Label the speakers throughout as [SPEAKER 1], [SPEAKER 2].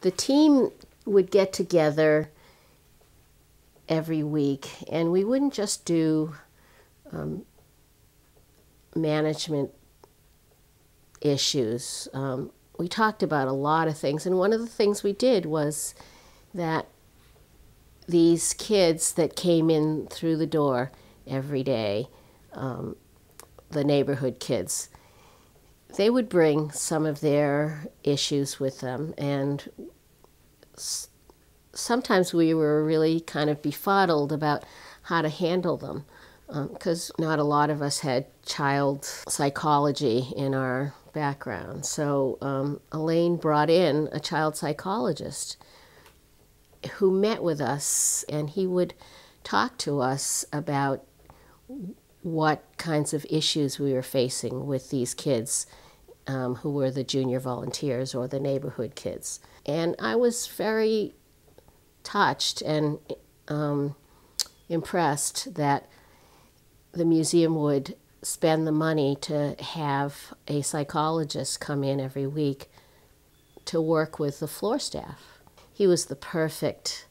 [SPEAKER 1] The team would get together every week, and we wouldn't just do um, management issues. Um, we talked about a lot of things, and one of the things we did was that these kids that came in through the door every day, um, the neighborhood kids, they would bring some of their issues with them, and sometimes we were really kind of befuddled about how to handle them because um, not a lot of us had child psychology in our background. So um, Elaine brought in a child psychologist who met with us and he would talk to us about what kinds of issues we were facing with these kids um, who were the junior volunteers or the neighborhood kids. And I was very touched and um, impressed that the museum would spend the money to have a psychologist come in every week to work with the floor staff. He was the perfect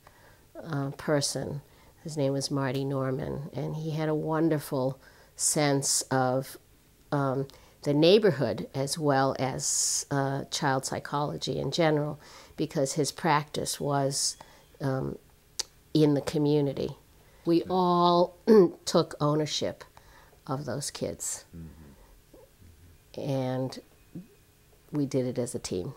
[SPEAKER 1] uh, person. His name was Marty Norman, and he had a wonderful sense of um, the neighborhood as well as uh, child psychology in general because his practice was um, in the community. We all took ownership of those kids, mm-hmm. and we did it as a team.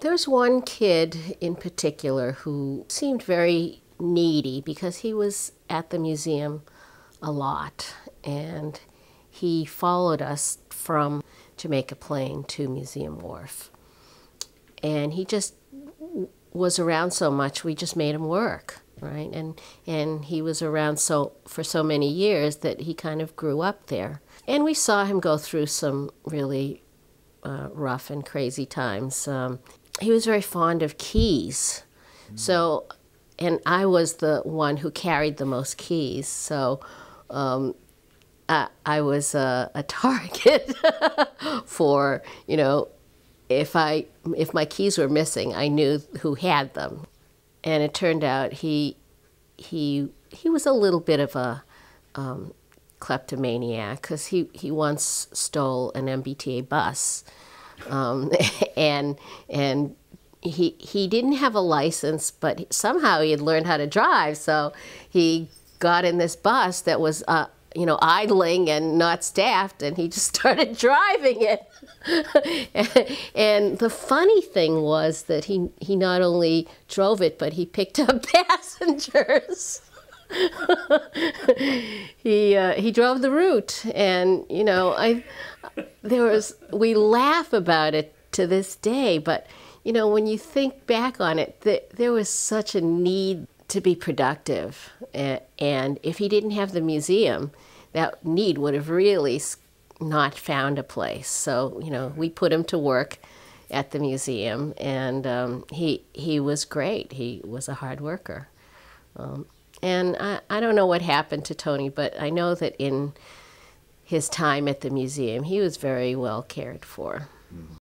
[SPEAKER 1] There's one kid in particular who seemed very needy because he was at the museum a lot and he followed us from Jamaica Plain to Museum Wharf. And he just was around so much, we just made him work, right? And and he was around so for so many years that he kind of grew up there. And we saw him go through some really uh, rough and crazy times. Um, he was very fond of keys, so and I was the one who carried the most keys. So um, I, I was a, a target for, you know, if I if my keys were missing, I knew who had them. And it turned out he he he was a little bit of a um, kleptomaniac because he, he once stole an MBTA bus, um, and and he he didn't have a license, but somehow he had learned how to drive. So he got in this bus that was uh, you know, idling and not staffed, and he just started driving it. and the funny thing was that he, he not only drove it, but he picked up passengers. he uh, he drove the route, and you know, I there was we laugh about it to this day, but you know, when you think back on it, th- there was such a need to be productive. And if he didn't have the museum, that need would have really not found a place. So, you know, we put him to work at the museum, and um, he, he was great. He was a hard worker. Um, and I, I don't know what happened to Tony, but I know that in his time at the museum, he was very well cared for. Mm -hmm.